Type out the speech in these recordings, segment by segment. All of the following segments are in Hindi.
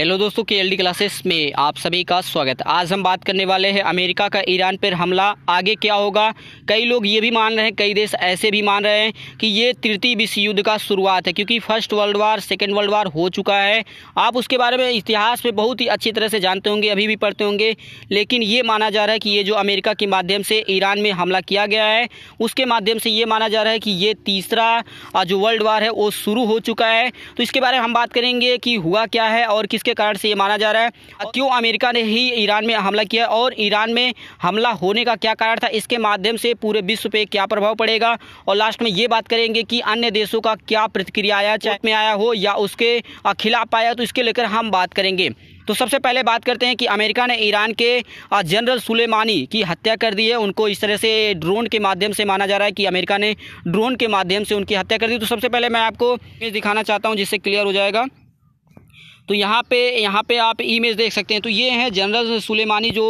हेलो दोस्तों के एल डी क्लासेस में आप सभी का स्वागत। आज हम बात करने वाले हैं अमेरिका का ईरान पर हमला। आगे क्या होगा? कई लोग ये भी मान रहे हैं, कई देश ऐसे भी मान रहे हैं कि ये तृतीय विश्व युद्ध का शुरुआत है, क्योंकि first world war, second world war हो चुका है। आप उसके बारे में इतिहास में बहुत ही अच्छी तरह से जानते होंगे, अभी भी पढ़ते होंगे, लेकिन ये माना जा रहा है कि ये जो अमेरिका के माध्यम से ईरान में हमला किया गया है, उसके माध्यम से ये माना जा रहा है कि ये तीसरा जो वर्ल्ड वार है, वो शुरू हो चुका है। तो इसके बारे में हम बात करेंगे कि हुआ क्या है और किसके के कारण से ये माना जा रहा है। क्यों अमेरिका ने ही ईरान में हमला किया और ईरान में हमला होने का क्या कारण था? इसके माध्यम से पूरे विश्व पे क्या प्रभाव पड़ेगा? और लास्ट में ये बात करेंगे कि अन्य देशों का क्या प्रतिक्रिया आया चाहे में आया हो या उसके खिलाफ आया तो इसके लेकर हम बात करेंगे। तो सबसे पहले बात करते हैं कि अमेरिका ने ईरान के जनरल सुलेमानी की हत्या कर दी है। उनको इस तरह से ड्रोन के माध्यम से माना जा रहा है कि अमेरिका ने ड्रोन के माध्यम से उनकी हत्या कर दी। तो सबसे पहले मैं आपको दिखाना चाहता हूँ जिससे क्लियर हो जाएगा। तो यहाँ पे यहाँ पे आप इमेज देख सकते हैं। तो ये हैं जनरल सुलेमानी जो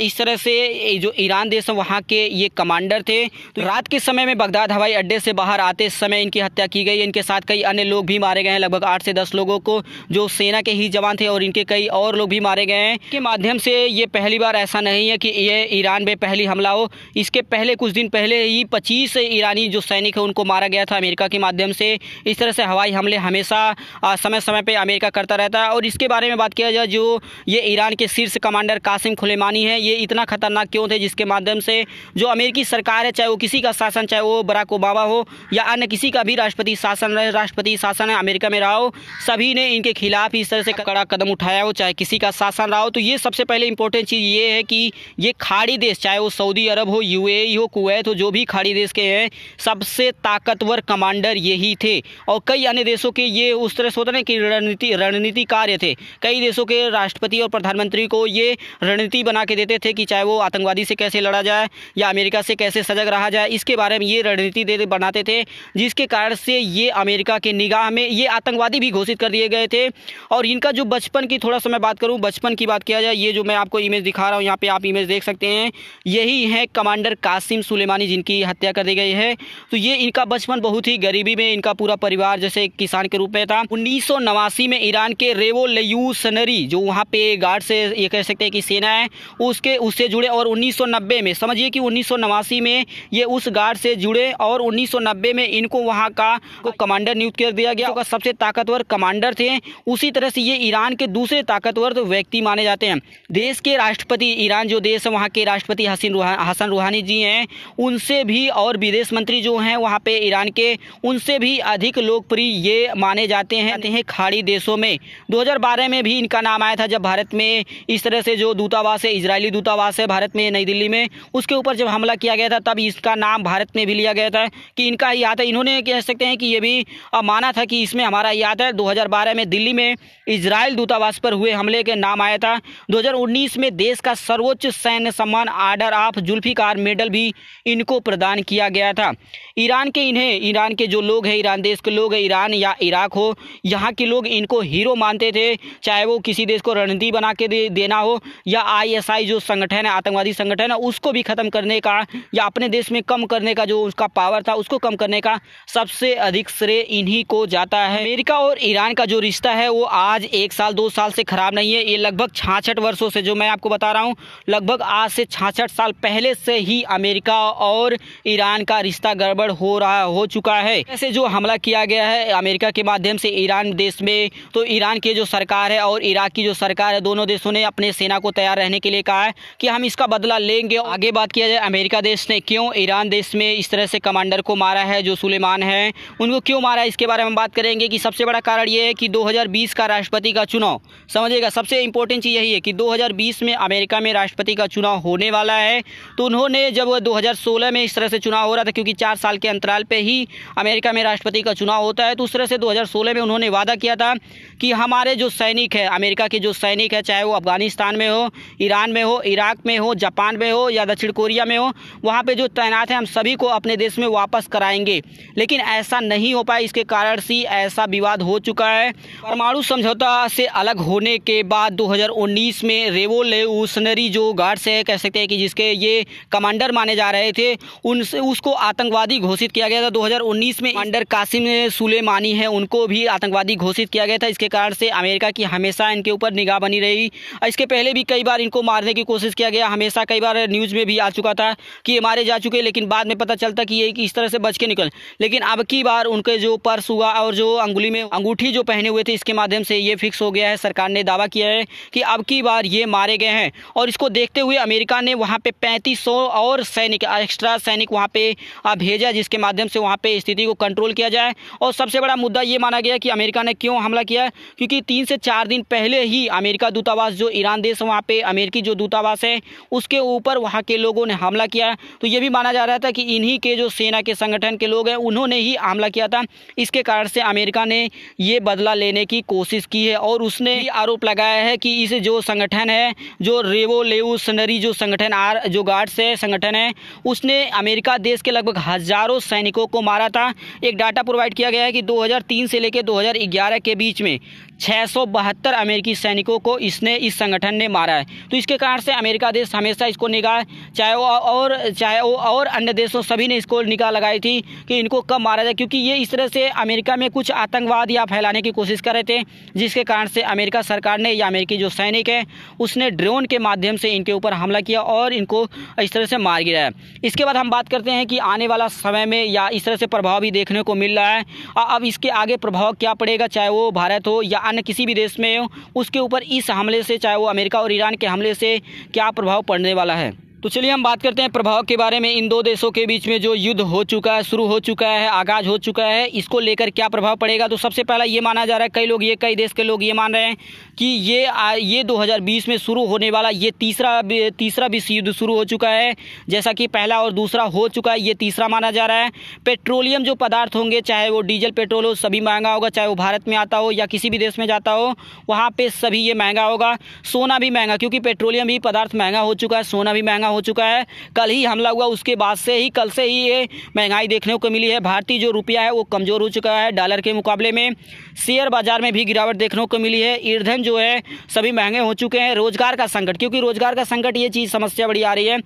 इस तरह से जो ईरान देश है, वहाँ के ये कमांडर थे। तो रात के समय में बगदाद हवाई अड्डे से बाहर आते समय इनकी हत्या की गई। इनके साथ कई अन्य लोग भी मारे गए हैं, लगभग आठ से दस लोगों को, जो सेना के ही जवान थे और इनके कई और लोग भी मारे गए हैं। के माध्यम से ये पहली बार ऐसा नहीं है कि ये ईरान में पहली हमला हो। इसके पहले, कुछ दिन पहले ही पच्चीस ईरानी जो सैनिक है, उनको मारा गया था अमेरिका के माध्यम से। इस तरह से हवाई हमले हमेशा समय समय पर अमेरिका करता रहता है। और इसके बारे में बात किया जाए, जो ये ईरान के शीर्ष कमांडर कासिम खुलेमानी है, ये इतना खतरनाक क्यों थे जिसके माध्यम से जो अमेरिकी सरकार है, चाहे वो किसी का शासन, चाहे वो बराक ओबामा हो, या अन्य किसी का भी राष्ट्रपति शासन रहे, राष्ट्रपति शासन है, अमेरिका में रहा हो, सभी ने इनके खिलाफ इस तरह से कड़ा कदम उठाया हो, चाहे किसी का शासन रहा हो। तो ये सबसे पहले इंपॉर्टेंट चीज़ ये है कि ये खाड़ी देश, चाहे वो सऊदी अरब हो यू हो, कुवैत हो, जो भी खाड़ी देश के हैं, सबसे ताकतवर कमांडर यही थे। और कई अन्य देशों के ये उस तरह से होता ना कि रणनीति रणनीति कार्य थे। कई देशों के राष्ट्रपति और प्रधानमंत्री को ये रणनीति बना के देते थे कि चाहे वो आतंकवादी से कैसे लड़ा जाए या अमेरिका से कैसे सजग रहा जाए, इसके बारे में ये रणनीति दे बनाते थे, जिसके कारण से ये अमेरिका के निगाह में ये आतंकवादी भी घोषित कर दिए गए थे। और इनका जो बचपन की, थोड़ा सा मैं बात करूँ, बचपन की बात किया जाए, ये जो मैं आपको इमेज दिखा रहा हूँ, यहाँ पे आप इमेज देख सकते हैं, यही है कमांडर कासिम सुलेमानी जिनकी हत्या कर दी गई है। तो ये इनका बचपन बहुत ही गरीबी में, इनका पूरा परिवार जैसे किसान के रूप में था। उन्नीस सौ नवासी में ईरान के रेवो सनरी जो वहाँ पे गार्ड से ये कह सकते हैं कि सेना है, उसके, उससे जुड़े और 1990 में, समझिए कि उन्नीस में ये उस गार्ड से जुड़े और 1990 में इनको वहाँ का को कमांडर नियुक्त कर दिया गया तो सबसे ताकतवर कमांडर थे। उसी तरह से ये ईरान के दूसरे ताकतवर तो व्यक्ति माने जाते हैं। देश के राष्ट्रपति, ईरान जो देश है, वहाँ के राष्ट्रपति हसीन हसन रूहानी जी हैं। उनसे भी और विदेश मंत्री जो हैं, वहाँ पे ईरान के, उनसे भी अधिक लोकप्रिय ये माने जाते हैं, खाड़ी देशों में। 2012 में भी इनका नाम आया था, जब भारत में इस तरह से जो दूतावास है इसराइली दूतावास है भारत में नई दिल्ली में, उसके ऊपर जब हमला किया गया था, तब इसका नाम भारत में भी लिया गया था कि इनका ही आता है। इन्होंने कह सकते हैं कि ये भी माना था कि इसमें हमारा याद है 2012 में दिल्ली में इसराइल दूतावास पर हुए हमले के नाम आया था। 2019 में देश का सर्वोच्च सैन्य सम्मान आर्डर ऑफ़ जुल्फिकार मेडल भी इनको प्रदान किया गया था। ईरान के इन्हें, ईरान के जो लोग हैं, ईरान देश के लोग हैं, ईरान या इराक हो, यहाँ के लोग इनको हीरो मानते थे चाहे वो किसी देश को रणनीति बना के दे, देना हो या आईएसआई जो संगठन है आतंकवादी संगठन है उसको भी ख़त्म करने का या अपने देश में कम करने का जो उसका पावर था उसको कम करने का सबसे अधिक श्रेय इन्हीं को जाता है। अमेरिका और ईरान का जो रिश्ता है वो आज एक साल दो साल से ख़राब नहीं है। ये लगभग छाछठ वर्षों से जो मैं आपको बता रहा हूँ लगभग आज से छाछठ साल पहले से ही अमेरिका और ईरान का रिश्ता गड़बड़ हो रहा हो चुका है। ऐसे जो हमला किया गया है अमेरिका के माध्यम से ईरान देश में तो ईरान की जो सरकार है और इराक की जो सरकार है, दोनों देशों ने अपने सेना को तैयार रहने के लिए कहा है कि हम इसका बदला लेंगे। आगे बात किया जाए, अमेरिका देश ने क्यों ईरान देश में इस तरह से कमांडर को मारा है, जो सुलेमान है, उनको क्यों मारा है, इसके बारे में बात करेंगे कि सबसे बड़ा कारण ये है कि 2020 का राष्ट्रपति का चुनाव, समझिएगा, सबसे इंपॉर्टेंट चीज़ यही है कि 2020 में अमेरिका में राष्ट्रपति का चुनाव होने वाला है। तो उन्होंने जब 2016 में इस तरह से चुनाव हो रहा था, क्योंकि चार साल के अंतराल पर ही अमेरिका में राष्ट्रपति का चुनाव होता है तो उस तरह से 2016 में उन्होंने वादा किया था कि हमारे जो सैनिक है, अमेरिका के जो सैनिक है, चाहे वो अफ़गानिस्तान में हो, ईरान में हो, इराक में हो, जापान में हो, या दक्षिण कोरिया में हो, वहाँ पे जो तैनात हैं, हम सभी को अपने देश में वापस कराएँगे। लेकिन ऐसा नहीं हो पाया, इसके कारण से ऐसा विवाद हो चुका है। परमाणु समझौता से अलग होने के बाद 2019 में रेवोल्यूशनरी जो गार्ड्स है, कह सकते हैं कि जिसके ये कमांडर माने जा रहे थे, उनसे, उसको आतंकवादी घोषित किया गया था। 2019 में कमांडर कासिम सुलेमानी है, उनको भी आतंकवादी घोषित किया गया था। इसके कारण से अमेरिका की हमेशा इनके ऊपर निगाह बनी रही। इसके पहले भी कई बार इनको मारने की कोशिश किया गया। हमेशा कई बार न्यूज़ में भी आ चुका था कि ये मारे जा चुके, लेकिन बाद में पता चलता कि ये कि इस तरह से बच के निकल। लेकिन अब की बार उनके जो पर्स हुआ और जो अंगुली में अंगूठी जो पहने हुए थे, इसके माध्यम से ये फिक्स हो गया है। सरकार ने दावा किया है कि अब की बार ये मारे गए हैं। और इसको देखते हुए अमेरिका ने वहाँ पे पैंतीस और सैनिक, एक्स्ट्रा सैनिक वहाँ पे भेजा, जिसके माध्यम से वहाँ पे स्थिति को कंट्रोल किया जाए। और सबसे बड़ा मुद्दा ये माना गया कि अमेरिका ने क्यों हमला किया? क्योंकि तीन से चार दिन पहले ही अमेरिका दूतावास, जो ईरान देश वहाँ पे अमेरिकी जो दूतावास है, उसके ऊपर वहाँ के लोगों ने हमला किया तो ये भी माना जा रहा था कि इन्हीं के जो सेना के संगठन के लोग हैं, उन्होंने ही हमला किया था। इसके कारण से अमेरिका ने ये बदला लेने की कोशिश की है और उसने आरोप लगाया है कि इस जो संगठन है, जो रेवोल्यूशनरी जो संगठन, आर जो गार्ड्स है, संगठन है, उसने अमेरिका देश के लगभग हज़ारों सैनिकों को मारा था। एक डाटा प्रोवाइड किया गया है कि 2003 से लेकर 2011 के बीच में छः सौ बहत्तर अमेरिकी सैनिकों को इसने इस संगठन ने मारा है। तो इसके कारण से अमेरिका देश हमेशा इसको निगाह, चाहे वो और, चाहे वो और अन्य देशों सभी ने इसको निगाह लगाई थी कि इनको कब मारा जाए, क्योंकि ये इस तरह से अमेरिका में कुछ आतंकवाद या फैलाने की कोशिश कर रहे थे, जिसके कारण से अमेरिका सरकार ने या अमेरिकी जो सैनिक है, उसने ड्रोन के माध्यम से इनके ऊपर हमला किया और इनको इस तरह से मार गिराया। इसके बाद हम बात करते हैं कि आने वाला समय में या इस तरह से प्रभाव भी देखने को मिल रहा है। अब इसके आगे प्रभाव क्या पड़ेगा, चाहे वो भारत हो या अन्य किसी भी देश में उसके ऊपर इस हमले से, चाहे वो अमेरिका और ईरान के हमले से क्या प्रभाव पड़ने वाला है? तो चलिए हम बात करते हैं प्रभाव के बारे में। इन दो देशों के बीच में जो युद्ध हो चुका है, शुरू हो चुका है, आगाज़ हो चुका है, इसको लेकर क्या प्रभाव पड़ेगा? तो सबसे पहला ये माना जा रहा है, कई लोग ये, कई देश के लोग ये मान रहे हैं कि ये ये 2020 में शुरू होने वाला ये तीसरा तीसरा विश्व युद्ध शुरू हो चुका है। जैसा कि पहला और दूसरा हो चुका है, ये तीसरा माना जा रहा है। पेट्रोलियम जो पदार्थ होंगे, चाहे वो डीजल, पेट्रोल हो, सभी महँगा होगा, चाहे वो भारत में आता हो या किसी भी देश में जाता हो, वहाँ पर सभी ये महँगा होगा। सोना भी महँगा, क्योंकि पेट्रोलियम भी पदार्थ महँगा हो चुका है, सोना भी महँगा हो चुका है। कल ही हमला हुआ, उसके बाद से ही, कल से ही ये महँगाई देखने को मिली है। भारतीय जो रुपया है, वो कमज़ोर हो चुका है डॉलर के मुकाबले में। शेयर बाज़ार में भी गिरावट देखने को मिली है। ईंधन जो है, सभी महँगे हो चुके हैं। रोज़गार का संकट, क्योंकि रोज़गार का संकट, ये चीज़ समस्या बड़ी आ रही है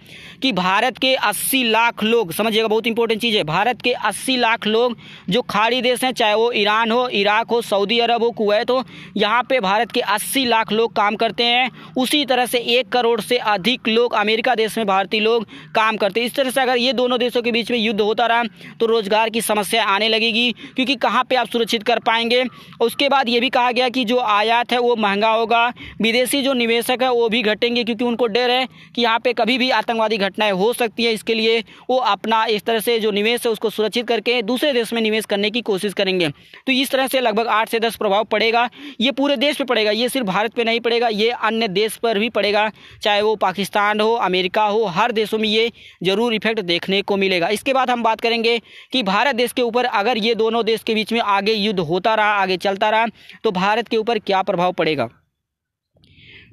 कि भारत के अस्सी लाख लोग, समझिएगा बहुत इंपॉर्टेंट चीज़ है, भारत के अस्सी लाख लोग जो खाड़ी देश हैं, चाहे वो ईरान हो, इराक हो, सऊदी अरब हो, कुवैत हो, यहाँ पे भारत के अस्सी लाख लोग काम करते हैं। उसी तरह से एक करोड़ से अधिक लोग अमेरिका देश में भारतीय लोग काम करते इस तरह से अगर ये दोनों देशों के बीच में युद्ध होता रहा तो रोज़गार की समस्या आने लगेगी, क्योंकि कहाँ पर आप सुरक्षित कर पाएँगे? उसके बाद ये भी कहा गया कि जो आयात है, वो महँगा होगा। विदेशी जो निवेशक है, वो भी घटेंगे, क्योंकि उनको डर है कि यहाँ पर कभी भी आतंकवादी घटनाएँ हो सकती है। इसके लिए वो अपना इस तरह से जो निवेश है, उसको सुरक्षित करके दूसरे देश में निवेश करने की कोशिश करेंगे। तो इस तरह से लगभग आठ से दस प्रभाव पड़ेगा। ये पूरे देश पर पड़ेगा, ये सिर्फ़ भारत पर नहीं पड़ेगा, ये अन्य देश पर भी पड़ेगा, चाहे वो पाकिस्तान हो, अमेरिका हो, हर देशों में ये ज़रूर इफ़ेक्ट देखने को मिलेगा। इसके बाद हम बात करेंगे कि भारत देश के ऊपर अगर ये दोनों देश के बीच में आगे युद्ध होता रहा, आगे चलता रहा तो भारत के ऊपर क्या प्रभाव पड़ेगा?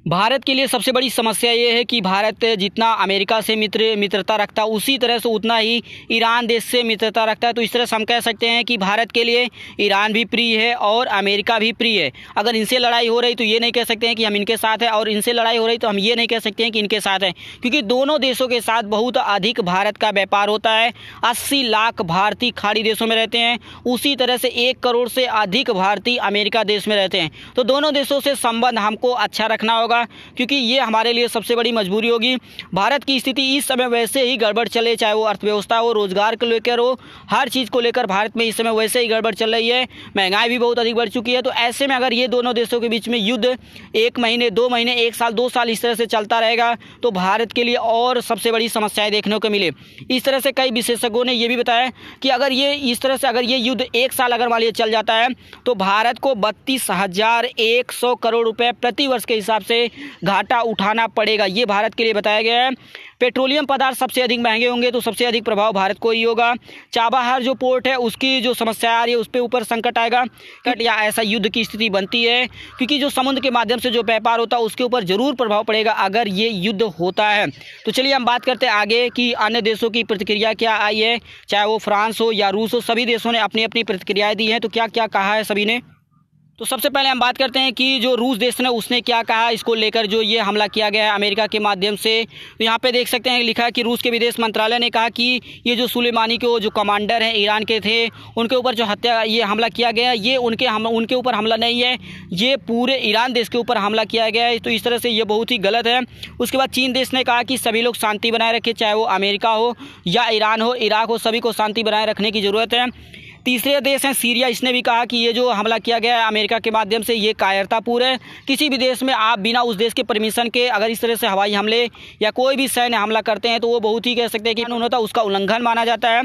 भारत के लिए सबसे बड़ी समस्या ये है कि भारत जितना अमेरिका से मित्र, मित्रता रखता है, उसी तरह से उतना ही ईरान देश से मित्रता रखता है। तो इस तरह से हम कह सकते हैं कि भारत के लिए ईरान भी प्रिय है और अमेरिका भी प्रिय है। अगर इनसे लड़ाई हो रही तो ये नहीं कह सकते हैं कि हम इनके साथ हैं और इनसे लड़ाई हो रही तो हम ये नहीं कह सकते हैं कि इनके साथ हैं। क्योंकि दोनों देशों के साथ बहुत अधिक भारत का व्यापार होता है। अस्सी लाख भारतीय खाड़ी देशों में रहते हैं। उसी तरह से एक करोड़ से अधिक भारतीय अमेरिका देश में रहते हैं। तो दोनों देशों से संबंध हमको अच्छा रखना होगा। होगा, क्योंकि ये हमारे लिए सबसे बड़ी मजबूरी होगी। भारत की स्थिति इस समय वैसे ही गड़बड़ चले, चाहे वो अर्थव्यवस्था हो, रोज़गार को लेकर हो, हर चीज़ को लेकर भारत में इस समय वैसे ही गड़बड़ चल रही है। महँगाई भी बहुत अधिक बढ़ चुकी है। तो ऐसे में अगर ये दोनों देशों के बीच में युद्ध एक महीने, दो महीने, एक साल, दो साल इस तरह से चलता रहेगा तो भारत के लिए और सबसे बड़ी समस्याएँ देखने को मिले। इस तरह से कई विशेषज्ञों ने यह भी बताया कि अगर ये, इस तरह से अगर ये युद्ध एक साल अगर मान चल जाता है तो भारत को बत्तीस हज़ार एक सौ करोड़ रुपए प्रति वर्ष के हिसाब से घाटा उठाना पड़ेगा। ये भारत के लिए बताया गया है। पेट्रोलियम पदार्थ सबसे अधिक महँगे होंगे तो सबसे अधिक प्रभाव भारत को ही होगा। चाबाहार जो पोर्ट है, उसकी जो समस्या आ रही है, उस पर ऊपर संकट आएगा। कट या ऐसा युद्ध की स्थिति बनती है, क्योंकि जो समुद्र के माध्यम से जो व्यापार होता है, उसके ऊपर ज़रूर प्रभाव पड़ेगा अगर ये युद्ध होता है। तो चलिए हम बात करते हैं आगे कि अन्य देशों की प्रतिक्रिया क्या आई है, चाहे वो फ्रांस हो या रूस हो, सभी देशों ने अपनी अपनी प्रतिक्रियाएँ दी हैं। तो क्या क्या कहा है सभी ने? तो सबसे पहले हम बात करते हैं कि जो रूस देश ने उसने क्या कहा? इसको लेकर जो ये हमला किया गया है अमेरिका के माध्यम से तो यहाँ पे देख सकते हैं, लिखा है कि रूस के विदेश मंत्रालय ने कहा कि ये जो सुलेमानी के वो जो कमांडर हैं, ईरान के थे, उनके ऊपर जो हत्या, ये हमला किया गया ये उनके हम, उनके ऊपर हमला नहीं है, ये पूरे ईरान देश के ऊपर हमला किया गया है। तो इस तरह से ये बहुत ही गलत है। उसके बाद चीन देश ने कहा कि सभी लोग शांति बनाए रखें, चाहे वो अमेरिका हो या ईरान हो, इराक हो, सभी को शांति बनाए रखने की ज़रूरत है। तीसरे देश हैं, सीरिया। इसने भी कहा कि ये जो हमला किया गया है, अमेरिका के माध्यम से, ये कायरतापूर्ण है। किसी भी देश में आप बिना उस देश के परमिशन के अगर इस तरह से हवाई हमले या कोई भी सैन्य हमला करते हैं तो वो बहुत ही कह सकते हैं कि उन्होंने उसका उल्लंघन माना जाता है।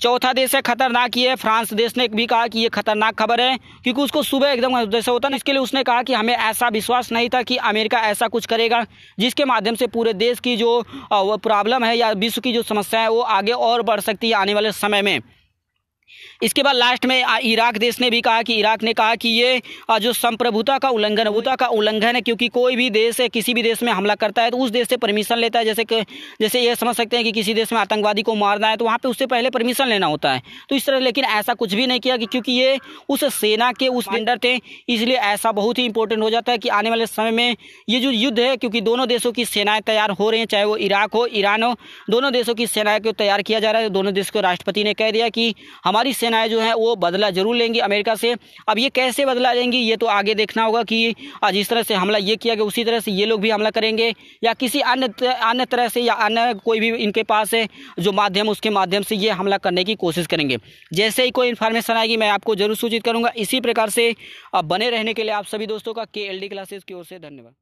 चौथा देश है, खतरनाक ये फ्रांस देश ने भी कहा कि ये खतरनाक खबर है, क्योंकि उसको सुबह एकदम जैसे होता ना, इसके लिए उसने कहा कि हमें ऐसा विश्वास नहीं था कि अमेरिका ऐसा कुछ करेगा, जिसके माध्यम से पूरे देश की जो प्रॉब्लम है या विश्व की जो समस्या है, वो आगे और बढ़ सकती है आने वाले समय में। इसके बाद लास्ट में इराक देश ने भी कहा कि, इराक ने कहा कि ये जो संप्रभुता का उल्लंघन है का उल्लंघन है, क्योंकि कोई भी देश है, किसी भी देश में हमला करता है तो उस देश से परमिशन लेता है, जैसे कि, जैसे ये समझ सकते हैं कि किसी देश में आतंकवादी को मारना है तो वहाँ पर उससे पहले परमिशन लेना होता है। तो इस तरह, लेकिन ऐसा कुछ भी नहीं किया कि, क्योंकि ये उस सेना के उस अंडर थे, इसलिए ऐसा बहुत ही इंपॉर्टेंट हो जाता है कि आने वाले समय में ये जो युद्ध है, क्योंकि दोनों देशों की सेनाएँ तैयार हो रही हैं, चाहे वो इराक हो, ईरान हो, दोनों देशों की सेनाएँ को तैयार किया जा रहा है, दोनों देश को राष्ट्रपति ने कह दिया कि हमारी सेनाएँ जो है, वो बदला ज़रूर लेंगी अमेरिका से। अब ये कैसे बदला लेंगी ये तो आगे देखना होगा कि आज इस तरह से हमला ये किया गया, उसी तरह से ये लोग भी हमला करेंगे, या किसी अन्य अन्य तरह से, या अन्य कोई भी इनके पास है, जो माध्यम, उसके माध्यम से ये हमला करने की कोशिश करेंगे। जैसे ही कोई इन्फॉर्मेशन आएगी, मैं आपको ज़रूर सूचित करूँगा। इसी प्रकार से बने रहने के लिए आप सभी दोस्तों का के एल क्लासेस की ओर से धन्यवाद।